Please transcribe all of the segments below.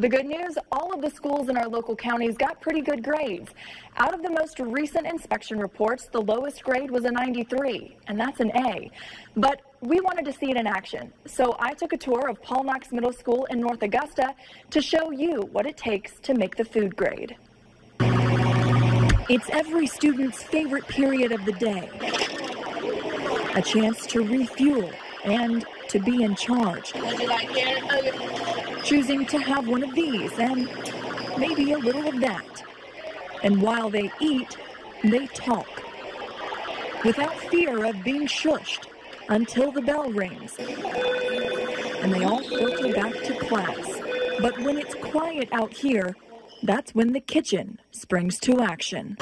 The good news, all of the schools in our local counties got pretty good grades. Out of the most recent inspection reports, the lowest grade was a 93, and that's an A. But we wanted to see it in action, so I took a tour of Paul Knox Middle School in North Augusta to show you what it takes to make the food grade. It's every student's favorite period of the day. A chance to refuel and to be in charge. Choosing to have one of these and maybe a little of that. And while they eat, they talk. Without fear of being shushed until the bell rings. And they all filter back to class. But when it's quiet out here, that's when the kitchen springs to action.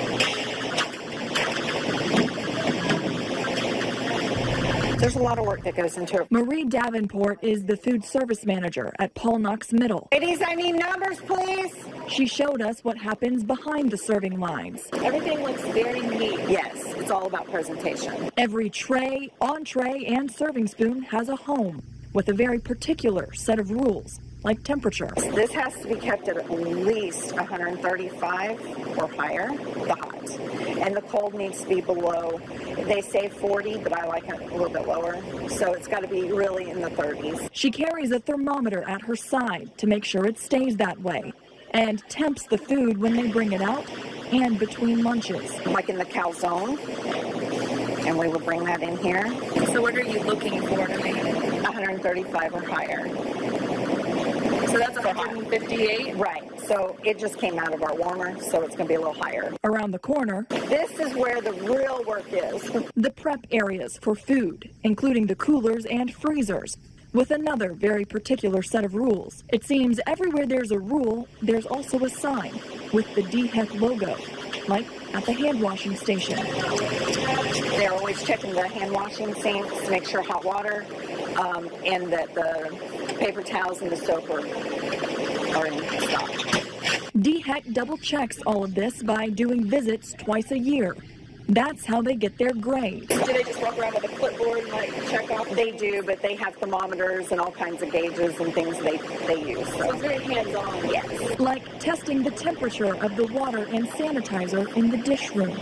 There's a lot of work that goes into it. Marie Davenport is the food service manager at Paul Knox Middle. Ladies, I need numbers, please. She showed us what happens behind the serving lines. Everything looks very neat. Yes, it's all about presentation. Every tray, entree, and serving spoon has a home with a very particular set of rules like temperature. This has to be kept at at least 135 or higher, the hot. And the cold needs to be below, they say 40, but I like it a little bit lower. So it's got to be really in the 30s. She carries a thermometer at her side to make sure it stays that way and temps the food when they bring it out and between lunches. Like in the calzone, and we will bring that in here. So what are you looking for to make it? 135 or higher. So that's 158? Right. So it just came out of our warmer, so it's going to be a little higher. Around the corner, This is where the real work is. the prep areas for food, including the coolers and freezers, with another very particular set of rules. It seems everywhere there's a rule, there's also a sign with the DHEC logo, like at the hand washing station. They're always checking the hand washing sinks to make sure hot water um, and that the paper towels and the soap are, are in stock. DHEC double checks all of this by doing visits twice a year. That's how they get their grades. Do they just walk around with a clipboard and like check off? They do, but they have thermometers and all kinds of gauges and things they, they use. So So. it's very hands-on. Yes. Like testing the temperature of the water and sanitizer in the dish room.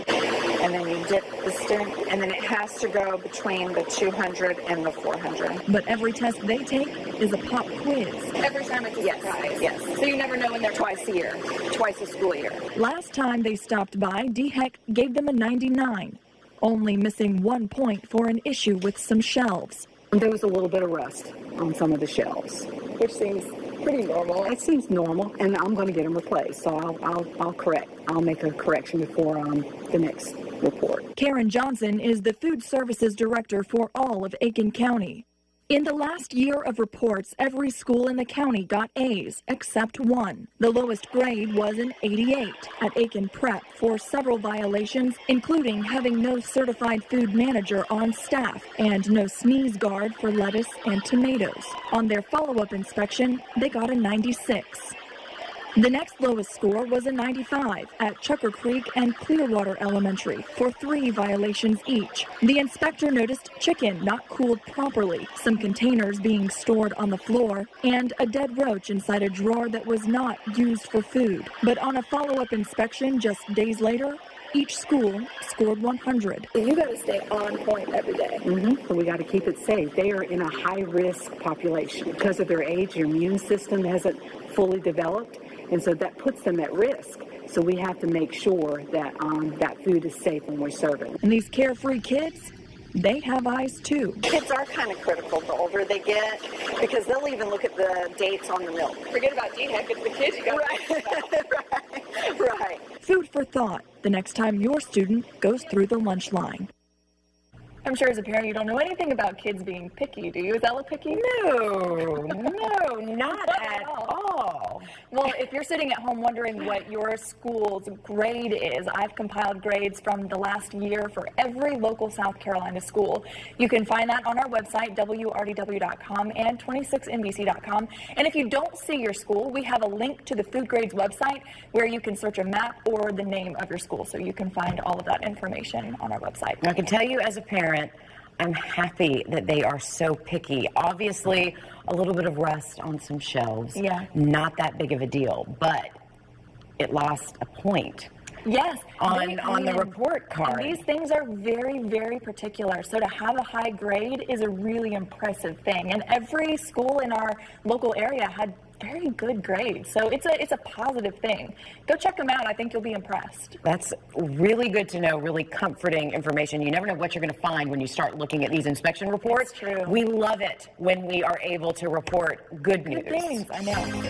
And then you dip the stem, and then it has to go between the 200 and the 400. But every test they take is a pop quiz. Every time it's a Yes, surprise. yes. So you never know when they're Twice a year, twice a school year. Last time they stopped by, DHEC gave them a 99, only missing one point for an issue with some shelves. And there was a little bit of rust on some of the shelves. which seems pretty normal. It seems normal, and I'm going to get them replaced. So I'll, I'll, I'll correct. I'll make a correction before um, the next report. Karen Johnson is the food services director for all of Aiken County. In the last year of reports, every school in the county got A's except one. The lowest grade was an 88 at Aiken Prep for several violations, including having no certified food manager on staff and no sneeze guard for lettuce and tomatoes. On their follow-up inspection, they got a 96. The next lowest score was a 95 at Chukker Creek and Clearwater Elementary for three violations each. The inspector noticed chicken not cooled properly, some containers being stored on the floor, and a dead roach inside a drawer that was not used for food. But on a follow-up inspection just days later, each school scored 100. You got to stay on point every day. hmm So we got to keep it safe. They are in a high risk population because of their age. Their immune system hasn't fully developed, and so that puts them at risk. So we have to make sure that um, that food is safe when we're serving. And these carefree kids, they have eyes too. Kids are kind of critical the older they get because they'll even look at the dates on the milk. Forget about DHEC, it's the kids you got Right, right, right. Food for thought the next time your student goes through the lunch line. I'm sure as a parent you don't know anything about kids being picky, do you? Is Ella picky? No, no, not at all. Well, if you're sitting at home wondering what your school's grade is, I've compiled grades from the last year for every local South Carolina school. You can find that on our website, WRDW.com and 26NBC.com. And if you don't see your school, we have a link to the Food Grades website where you can search a map or the name of your school. So you can find all of that information on our website. I can tell you as a parent, I'm happy that they are so picky. Obviously, a little bit of rust on some shelves. Yeah. Not that big of a deal, but it lost a point. Yes. On- they- on the report card. These things are very, very particular. So to have a high grade is a really impressive thing. And every school in our local area had very good grades. So it's a it's a positive thing. Go check them out. I think you'll be impressed. That's really good to know, really comforting information. You never know what you're going to find when you start looking at these inspection reports. That's true. We love it when we are able to report good news. Good things. I know.